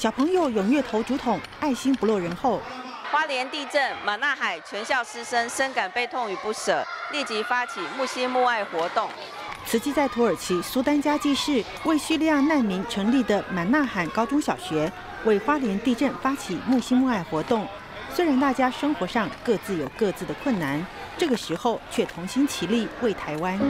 小朋友踊跃投竹筒，爱心不落人后。花莲地震，马纳海全校师生深感悲痛与不舍，立即发起木心木爱活动。慈济在土耳其苏丹加济市为叙利亚难民成立的满纳罕高中小学，为花莲地震发起木心木爱活动。虽然大家生活上各自有各自的困难，这个时候却同心齐力为台湾。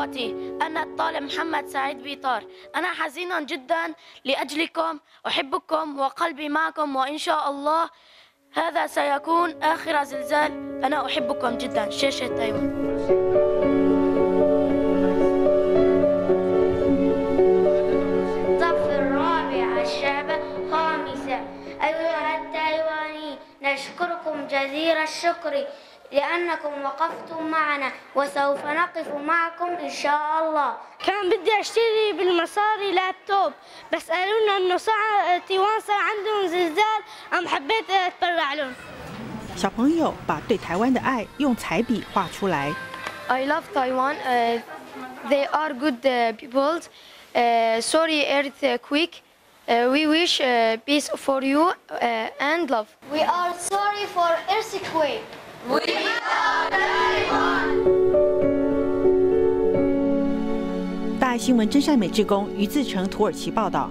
إخوتي أنا الطالب محمد سعيد بيطار. أنا حزين جدا لأجلكم أحبكم وقلبي معكم وإن شاء الله هذا سيكون آخر زلزال. أنا أحبكم جدا. شاشة تايوان الصف الرابع الشعب خامسة أيها التايواني نشكركم جزيل الشكر. لأنكم وقفتم معنا وسوف نقف معكم إن شاء الله كان بدي أشتري بالمصاري لابتوب بس قالوا لنا إنه صار تايوان صار عندهم زلزال أم حبيت أتبرع لهم 小朋友把对台湾的爱用彩笔画出来。 I love Taiwan. Uh, they are good uh, people. Uh, sorry, earthquake. Uh, we wish uh, peace for you uh, and love. We are sorry for earthquake 大新闻真善美志工于自成土耳其报道。